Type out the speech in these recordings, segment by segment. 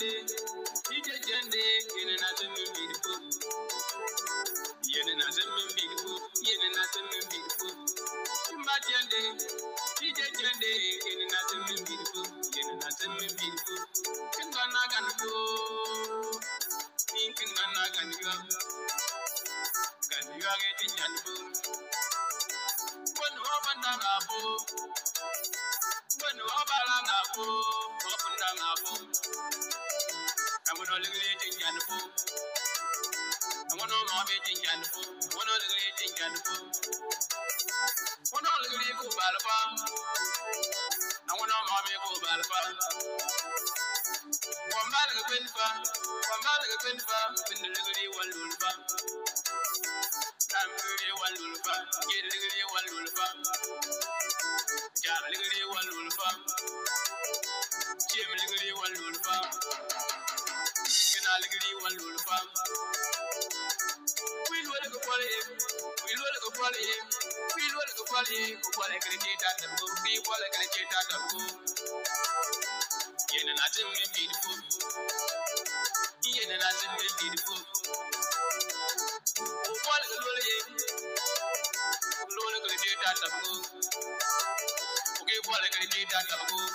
jende, ije jende, yene na tumi bidifu. Yene na tumi bidifu, yene na tumi bidifu. Imba jende, ije jende, yene na tumi bidifu, yene na tumi bidifu. Kinga na gango, kinga na gango. Gango ge tinyanbu. Wanu wabanda ngabo, wanu wabala ngabo, wabanda Amono ligre tinyanbu. Amono mabe tinyanbu. Amono ligre tinyanbu. Amono ligre ko balba. Amono mabe ko balba. Wambal ga benfa, wambal ga benfa, bin ligre walulba. Tambure walulba, gir ligre walulba. Jar ligre walulba. Chim ligre walulba. Kena ligre walulba. Will will go for him, will will go for him, will will go for him, go for a cricket at the book, be for a cricket at the book. Yen and I didn't get beautiful. Yen and I didn't get beautiful. What a lolly, lolly cricket at the book. Okay, for a cricket at the book.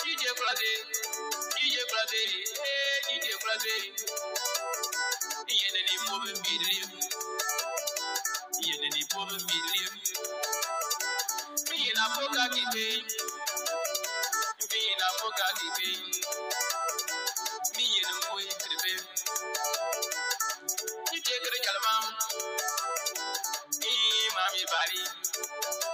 DJ Brade, DJ Brade, hey, DJ Brade. Yen and him woman be the Yen and him woman be the Me and I forgot it, Me and I forgot it, Me and him boy to the bed. You take it, Jalamam. Me, mommy, body. When you go to Panic to the bar. To Panic to the bar, no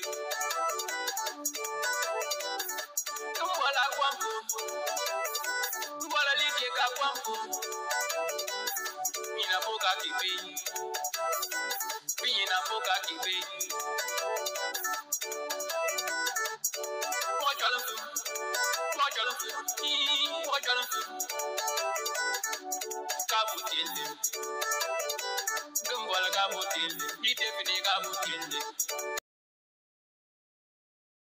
Mboka kwambo Mina mboka kibe Mina mboka kibe Mwajolumbu Mwajolumbu Mwajolumbu Kabutende Gumbwala kabutende Litefine kabutende